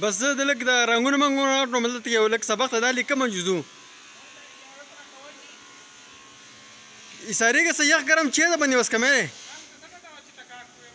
بس زه د لک د رنگونو منګونو راټنو ملت یو لک سبق ته دا لیکم جزو اشاره کې سیاق ګرم چیرې باندې وس کمه